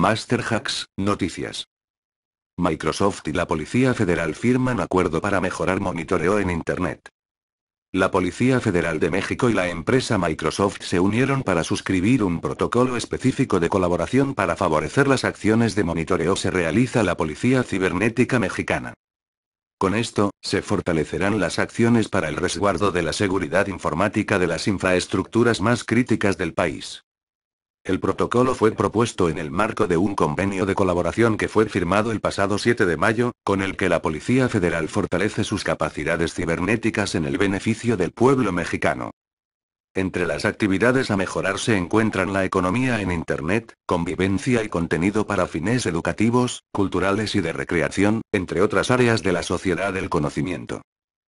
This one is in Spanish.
Masterhacks, noticias. Microsoft y la Policía Federal firman acuerdo para mejorar monitoreo en Internet. La Policía Federal de México y la empresa Microsoft se unieron para suscribir un protocolo específico de colaboración para favorecer las acciones de monitoreo se realiza la Policía Cibernética Mexicana. Con esto, se fortalecerán las acciones para el resguardo de la seguridad informática de las infraestructuras más críticas del país. El protocolo fue propuesto en el marco de un convenio de colaboración que fue firmado el pasado 7 de mayo, con el que la Policía Federal fortalece sus capacidades cibernéticas en el beneficio del pueblo mexicano. Entre las actividades a mejorar se encuentran la economía en Internet, convivencia y contenido para fines educativos, culturales y de recreación, entre otras áreas de la sociedad del conocimiento.